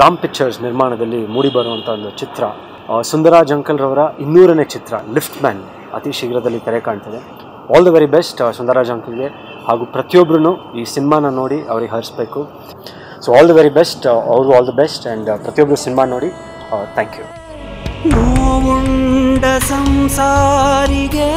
Ram pictures ನಿರ್ಮಾಣದಲ್ಲಿ ಮೂಡಿಬರುವಂಥ ಒಂದು ಚಿತ್ರ. ಸುಂದರಾಜ್ ಅಂಕಲ್ರವರ ಇನ್ನೂರನೇ ಚಿತ್ರ ಲಿಫ್ಟ್ ಮ್ಯಾನ್ ಅತಿ ಶೀಘ್ರದಲ್ಲಿ ತೆರೆ ಕಾಣ್ತದೆ. All the very best Sundaraj ಅಂಕಲ್ಗೆ ಹಾಗೂ ಪ್ರತಿಯೊಬ್ಬರೂ ಈ ಸಿನಿಮಾನ ನೋಡಿ ಅವ್ರಿಗೆ ಹರಿಸ್ಬೇಕು. So all the very best ಅವರು ಆಲ್ ದ ಬೆಸ್ಟ್ ಆ್ಯಂಡ್ ಪ್ರತಿಯೊಬ್ಬರು ಸಿನಿಮಾ ನೋಡಿ ಥ್ಯಾಂಕ್ ಯು ಸಂಸಾರಿಗೆ